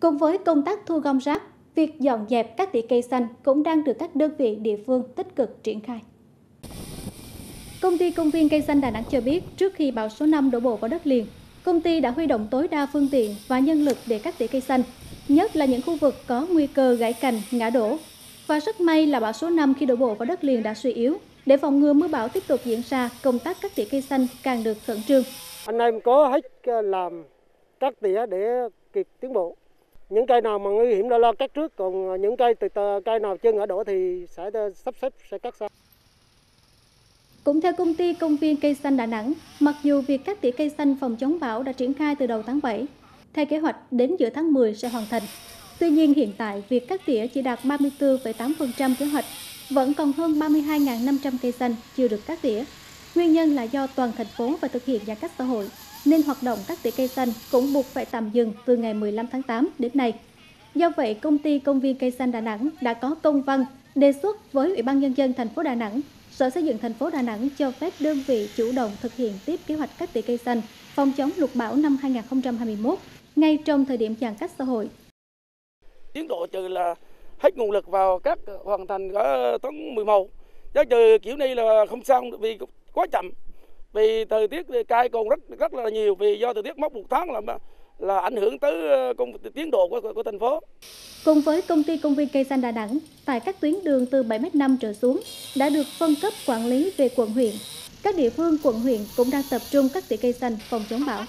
Cùng với công tác thu gom rác, việc dọn dẹp các tỉa cây xanh cũng đang được các đơn vị địa phương tích cực triển khai. Công ty công viên cây xanh Đà Nẵng cho biết, trước khi bão số 5 đổ bộ vào đất liền, công ty đã huy động tối đa phương tiện và nhân lực để cắt tỉa cây xanh, nhất là những khu vực có nguy cơ gãy cành, ngã đổ. Và rất may là bão số 5 khi đổ bộ vào đất liền đã suy yếu. Để phòng ngừa mưa bão tiếp tục diễn ra, công tác cắt tỉa cây xanh càng được khẩn trương. Anh em có hết ờ, làm cắt tỉa để kịp tiến bộ. Những cây nào mà nguy hiểm đã lo cắt trước, còn à, những cây từ cây nào chưa ngã đổ thì sẽ ờ, sắp xếp sẽ cắt sau. Cũng theo công ty công viên cây xanh Đà Nẵng, mặc dù việc cắt tỉa cây xanh phòng chống bão đã triển khai từ đầu tháng 7, theo kế hoạch đến giữa tháng 10 sẽ hoàn thành. Tuy nhiên hiện tại việc cắt tỉa chỉ đạt 34,8% kế hoạch, vẫn còn hơn 32.500 cây xanh chưa được cắt tỉa. Nguyên nhân là do toàn thành phố phải thực hiện giãn cách xã hội, nên hoạt động cắt tỉa cây xanh cũng buộc phải tạm dừng từ ngày 15 tháng 8 đến nay. Do vậy, công ty công viên cây xanh Đà Nẵng đã có công văn đề xuất với Ủy ban nhân dân thành phố Đà Nẵng Sở Xây dựng thành phố Đà Nẵng cho phép đơn vị chủ động thực hiện tiếp kế hoạch cắt tỉa cây xanh phòng chống lụt bão năm 2021 ngay trong thời điểm giãn cách xã hội. Tiến độ trừ là hết nguồn lực vào các hoàn thành ở tháng 11. Chứ trừ kiểu này là không xong vì quá chậm. Vì thời tiết cây còn rất rất là nhiều vì do thời tiết mất một tháng là là ảnh hưởng tới ờ, công tiến độ của, của thành phố. Cùng với công ty công viên cây xanh Đà Nẵng, tại các tuyến đường từ 7m5 trở xuống đã được phân cấp quản lý về quận huyện. Các địa phương quận huyện cũng đang tập trung các tỉa cây xanh phòng chống bão.